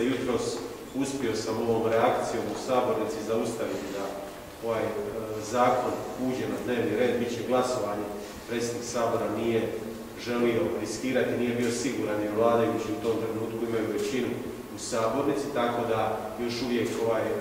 ministrice, jutros uspio sam ovom reakcijom u sabornici zaustaviti da ovaj e, zakon uđe na dnevni red, bit će glasovanje. Predsjednik sabora nije želio riskirati, nije bio siguran jer vladajući u tom trenutku imaju većinu u sabornici, tako da još uvijek ovaj e,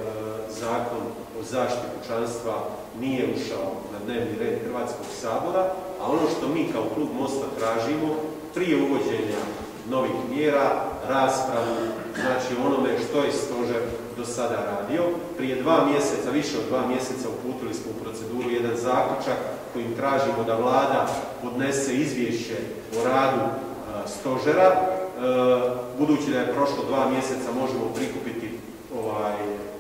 zakon o zaštiti pučanstva nije ušao na dnevni red Hrvatskog sabora, a ono što mi kao klub Mosta tražimo prije uvođenja novih mjera, raspravu, znači onome što je stožer do sada radio. Prije dva mjeseca, više od dva mjeseca uputili smo u proceduru jedan zaključak kojim tražimo da vlada podnese izvješće o radu e, stožera. E, budući da je prošlo dva mjeseca možemo prikupiti ovaj,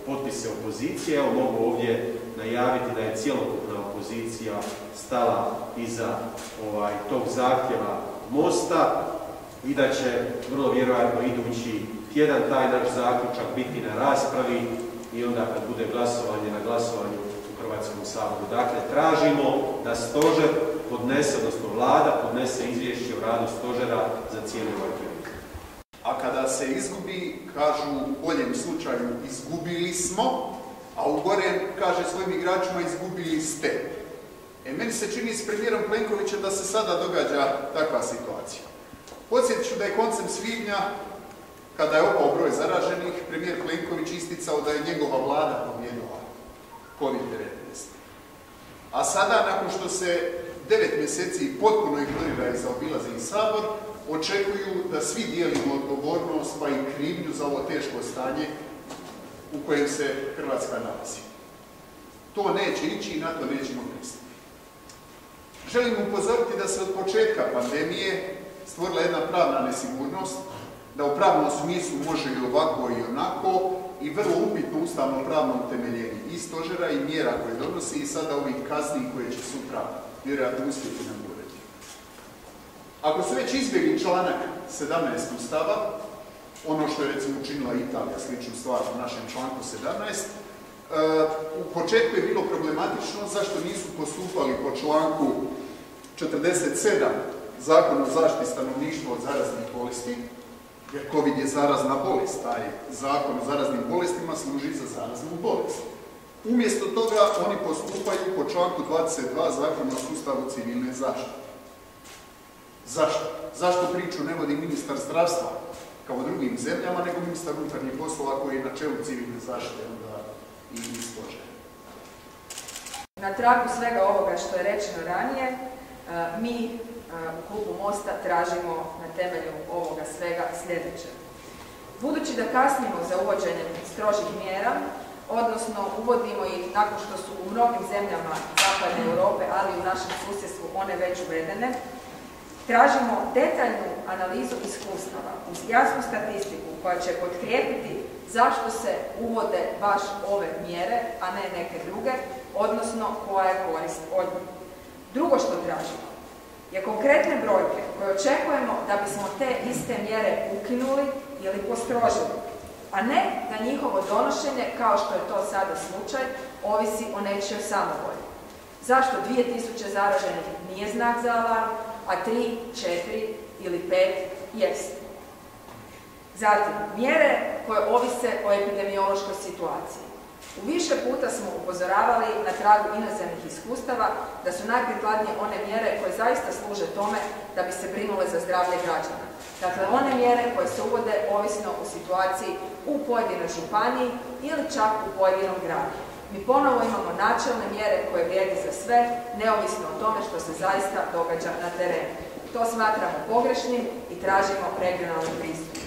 potpise opozicije. Evo mogu ovdje najaviti da je cjelokupna opozicija stala iza ovaj, tog zahtjeva Mosta i da će vrlo vjerojatno idući tjedan taj naš zaključak biti na raspravi i onda kad bude glasovanje na glasovanju u Hrvatskom saboru. Dakle, tražimo da stožer podnese, odnosno vlada podnese izvješće o radu stožera za cijelu ovaj A kada se izgubi, kažu u boljem slučaju izgubili smo, a u gorem kaže svojim igračima izgubili ste. E, meni se čini s premijerom Plenkovićem da se sada događa takva situacija. Podsjetit ću da je koncem svibnja, kada je opao broj zaraženih, premijer Plenković isticao da je njegova vlada pobjedila COVID-19. A sada, nakon što se devet mjeseci potpuno ignorira i zaobilazi i sabor, očekuju da svi dijelimo odgovornost pa i krivnju za ovo teško stanje u kojem se Hrvatska nalazi. To neće ići i na to nećemo pristati. Želim upozoriti da se od početka pandemije stvorila jedna pravna nesigurnost, da u pravnom smislu može i ovako i onako i vrlo upitno ustavno pravno utemeljenje i stožera i mjera koje donosi i sada ovih kazni koje će sutra vjerojatno uspjeti nam urediti. Ako su već izbjegli članak 17 ustava, ono što je recimo učinila Italija, sličnu stvar u našem članku 17, u početku je bilo problematično zašto nisu postupali po članku 47 Zakon o zaštiti stanovništva od zaraznih bolesti, jer COVID je zarazna bolest, taj zakon o zaraznim bolestima služi za zaraznu bolest. Umjesto toga oni postupaju po članku 22 Zakona o sustavu civilne zaštite. Zašto? Zašto priču ne vodi ministar zdravstva kao drugim zemljama, nego ministar unutarnjih poslova koji je na čelu civilne zaštite onda i izlože. Na tragu svega ovoga što je rečeno ranije, mi u klubu Mosta tražimo na temelju ovoga svega sljedeće. Budući da kasnimo za uvođenjem strožih mjera, odnosno uvodimo ih nakon što su u mnogim zemljama Zapadne Europe, ali u našem susjedstvu one već uvedene, tražimo detaljnu analizu iskustava uz jasnu statistiku koja će potkrijepiti zašto se uvode baš ove mjere, a ne neke druge, odnosno koja je korist od njih. Drugo što tražimo, je konkretne brojke koje očekujemo da bismo te iste mjere ukinuli ili postrožili, a ne da njihovo donošenje, kao što je to sada slučaj, ovisi o nečijoj samovolji. Zašto 2000 zaraženih nije znak za alarm, a 3, 4 ili 5 jest? Zatim, mjere koje ovise o epidemiološkoj situaciji. U više puta smo upozoravali na tragu inozemnih iskustava da su najprikladnije one mjere koje zaista služe tome da bi se brinule za zdravlje građana. Dakle, one mjere koje se uvode ovisno o situaciji u pojedinoj županiji ili čak u pojedinom gradu. Mi ponovo imamo načelne mjere koje vrijede za sve, neovisno o tome što se zaista događa na terenu. To smatramo pogrešnim i tražimo regionalni pristup.